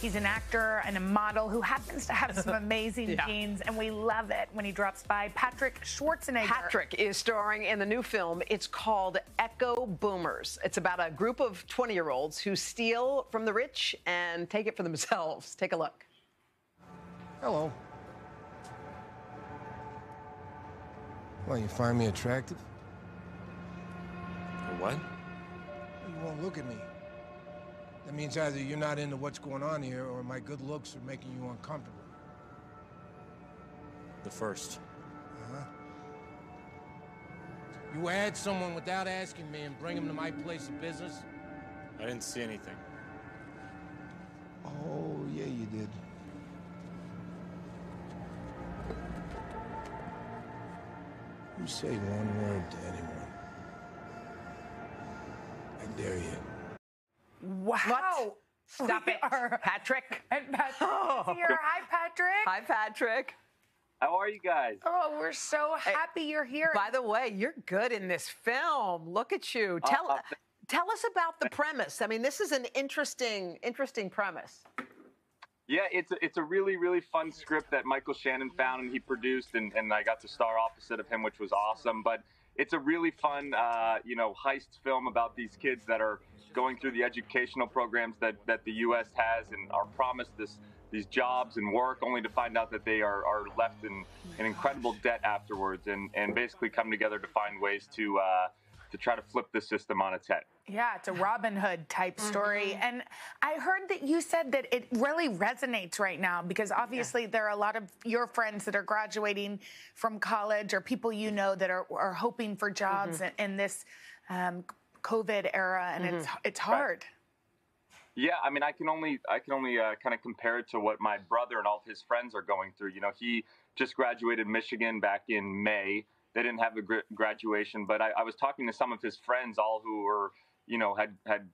He's an actor and a model who happens to have some amazing Yeah. genes, and we love it when he drops by. Patrick Schwarzenegger. Patrick is starring in the new film. It's called Echo Boomers. It's about a group of 20 year olds who steal from the rich and take it for themselves. Take a look. Hello. Well, you find me attractive? What? You won't look at me. That means either you're not into what's going on here or my good looks are making you uncomfortable. The first. Uh-huh. You add someone without asking me and bring him to my place of business? I didn't see anything. Oh, yeah, you did. You say one word to anyone. I dare you. Wow. Stop We it. are- Patrick. And Patrick is here. Hi, Patrick. Hi, Patrick. How are you guys? Oh, we're so happy you're here. By the way, you're good in this film. Look at you. Tell, uh, tell us about the premise. I mean, this is an interesting, interesting premise. Yeah, it's a, it's a really really fun script that Michael Shannon found and he produced, and, and I got to star opposite of him, which was awesome. But it's a really fun, uh, you know, heist film about these kids that are going through the educational programs that, that the U.S. has and are promised this these jobs and work, only to find out that they are, are left in, in incredible debt afterwards, and, and basically come together to find ways to uh, to try to flip the system on its head. Yeah, it's a Robin Hood type story. And I heard that you said that it really resonates right now because obviously there are a lot of your friends that are graduating from college or people you know that are, are hoping for jobs in, in this um, COVID era, and it's it's hard. Yeah, I mean, I can only I can only uh, kind of compare it to what my brother and all of his friends are going through. You know, he just graduated Michigan back in May. They didn't have a gr- graduation, but I, I was talking to some of his friends, all who were, you know, had had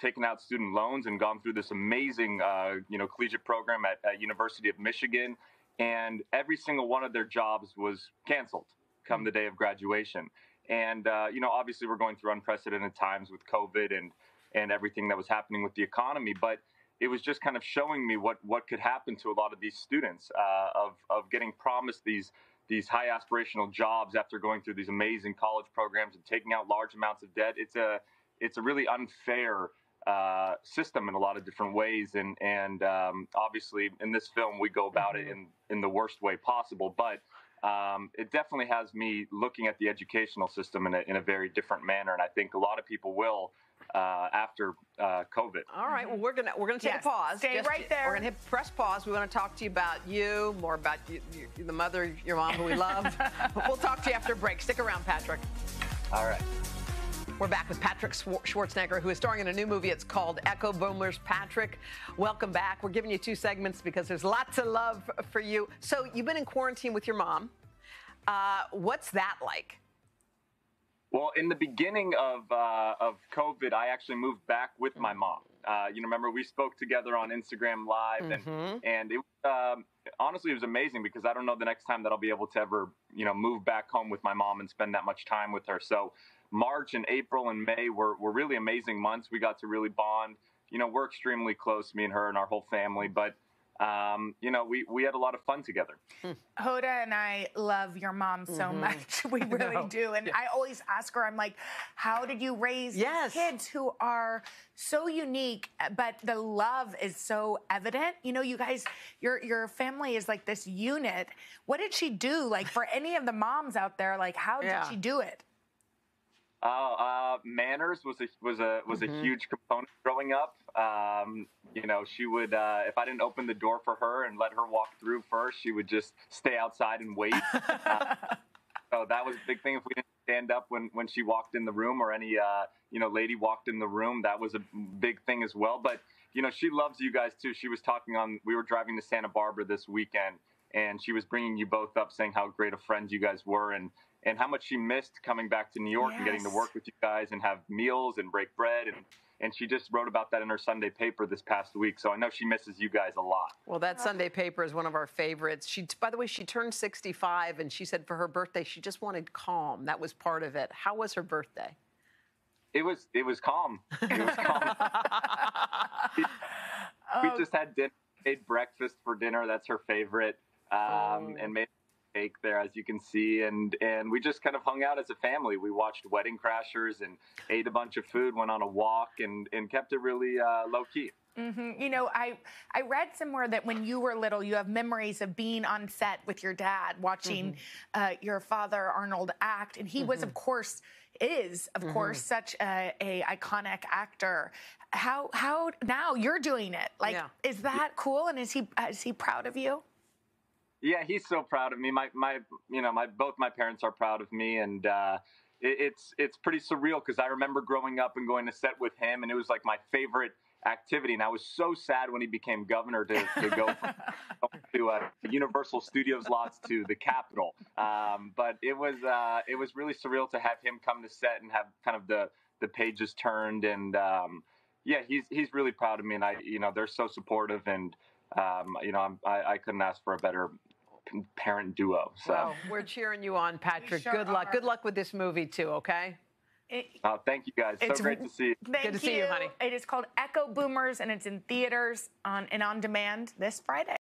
taken out student loans and gone through this amazing, uh, you know, collegiate program at, at University of Michigan, and every single one of their jobs was canceled come the day of graduation. And uh, you know, obviously, we're going through unprecedented times with COVID and and everything that was happening with the economy, but it was just kind of showing me what what could happen to a lot of these students uh, of of getting promised these these high aspirational jobs after going through these amazing college programs and taking out large amounts of debt. It's a it's a really unfair uh, system in a lot of different ways, and and um, obviously in this film we go about it in in the worst way possible, but. Um, it definitely has me looking at the educational system in a, in a very different manner, and I think a lot of people will uh, after uh, COVID. All right. Well, we're gonna we're gonna take Yes, a pause. stay right there. We're gonna hit press pause. We want to talk to you about you, more about you, you, the mother, your mom, who we love. we'll talk to you after a break. Stick around, Patrick. All right. We're back with Patrick Schwarzenegger, who is starring in a new movie. It's called Echo Boomers. Patrick, welcome back. We're giving you two segments because there's lots of love for you. So you've been in quarantine with your mom. Uh, what's that like? Well, in the beginning of uh, of COVID, I actually moved back with my mom. Uh, you know, remember we spoke together on Instagram Live, and and it um, honestly it was amazing because I don't know the next time that I'll be able to ever you know move back home with my mom and spend that much time with her. So March and April and May were were really amazing months. We got to really bond. You know, we're extremely close, me and her and our whole family, but. Um, you know, we, we had a lot of fun together. Hoda and I love your mom so much. We really do. And I always ask her, I'm like, how did you raise Yes. kids who are so unique, but the love is so evident? You know, you guys, your your family is like this unit. What did she do? Like for any of the moms out there, like how did Yeah. she do it? Uh, uh, manners was a was a was a huge component growing up. Um, you know, she would uh, if I didn't open the door for her and let her walk through first, she would just stay outside and wait. uh, so that was a big thing. If we didn't stand up when when she walked in the room, or any uh, you know lady walked in the room, that was a big thing as well. But you know, she loves you guys too. She was talking on. We were driving to Santa Barbara this weekend, and she was bringing you both up, saying how great of friends you guys were, and and how much she missed coming back to New York and getting to work with you guys and have meals and break bread and and she just wrote about that in her Sunday paper this past week. So I know she misses you guys a lot. Well, that Sunday paper is one of our favorites. She, by the way, she turned 65, and she said for her birthday she just wanted calm. That was part of it. How was her birthday? It was it was calm. It was calm. we just had dinner, made breakfast for dinner. That's her favorite, um, Oh. and made a cake there, as you can see, and and we just kind of hung out as a family. We watched Wedding Crashers and ate a bunch of food, went on a walk, and and kept it really uh, low key. Mhm. You know, I I read somewhere that when you were little, you have memories of being on set with your dad, watching uh, your father Arnold act, and he was, of course, is of course such a, a iconic actor. How how now you're doing it? Like, Yeah. is that cool? And is he is he proud of you? Yeah, he's so proud of me. My my you know my both my parents are proud of me, and uh, it, it's it's pretty surreal because I remember growing up and going to set with him, and it was like my favorite activity. And I was so sad when he became governor to, to go from to uh, Universal Studios lots to the Capitol. Um, but it was uh, it was really surreal to have him come to set and have kind of the the pages turned and. Um, yeah, he's he's really proud of me, and I, you know, they're so supportive, and um, you know, I'm, I, I couldn't ask for a better parent duo. So, Well, we're cheering you on, Patrick. sure Good luck. are. Good luck with this movie too. Okay. It- uh, thank you guys. So great to see you. Thank to see you, honey. It is called Echo Boomers, and it's in theaters on and on demand this Friday.